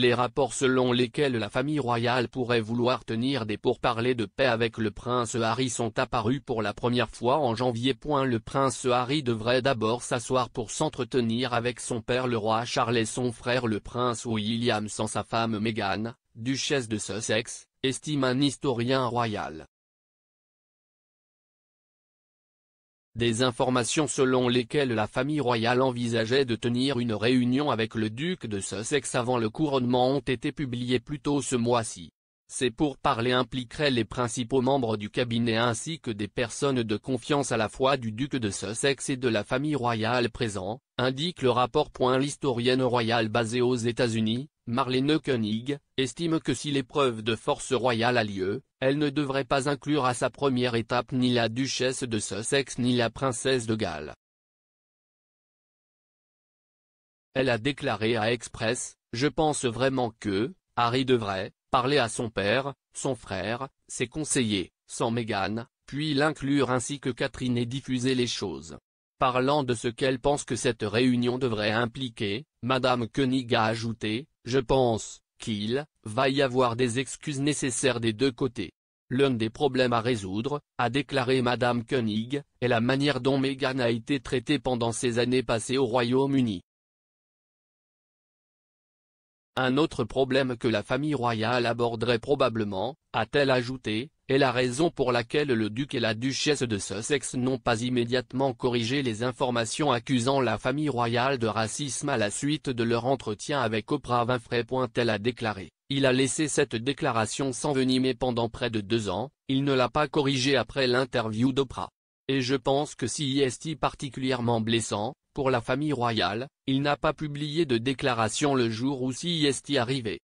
Les rapports selon lesquels la famille royale pourrait vouloir tenir des pourparlers de paix avec le prince Harry sont apparus pour la première fois en janvier. Le prince Harry devrait d'abord s'asseoir pour s'entretenir avec son père le roi Charles et son frère le prince William sans sa femme Meghan, duchesse de Sussex, estime un historien royal. Des informations selon lesquelles la famille royale envisageait de tenir une réunion avec le duc de Sussex avant le couronnement ont été publiées plus tôt ce mois-ci. Ces pourparlers impliqueraient les principaux membres du cabinet ainsi que des personnes de confiance à la fois du duc de Sussex et de la famille royale présent, indique le rapport. L'historienne royale basée aux États-Unis, Marlene Koenig, estime que si l'épreuve de force royale a lieu, elle ne devrait pas inclure à sa première étape ni la duchesse de Sussex ni la princesse de Galles. Elle a déclaré à Express, Je pense vraiment que, Harry devrait, parler à son père, son frère, ses conseillers, sans Meghan, puis l'inclure ainsi que Catherine et diffuser les choses. Parlant de ce qu'elle pense que cette réunion devrait impliquer, Madame Koenig a ajouté, je pense, qu'il, va y avoir des excuses nécessaires des deux côtés. L'un des problèmes à résoudre, a déclaré Madame Koenig, est la manière dont Meghan a été traitée pendant ses années passées au Royaume-Uni. Un autre problème que la famille royale aborderait probablement, a-t-elle ajouté, est la raison pour laquelle le duc et la duchesse de Sussex n'ont pas immédiatement corrigé les informations accusant la famille royale de racisme à la suite de leur entretien avec Oprah Winfrey. Elle a déclaré, il a laissé cette déclaration s'envenimer pendant près de deux ans, il ne l'a pas corrigée après l'interview d'Oprah. Et je pense que si est particulièrement blessant, pour la famille royale, il n'a pas publié de déclaration le jour où si est arrivé.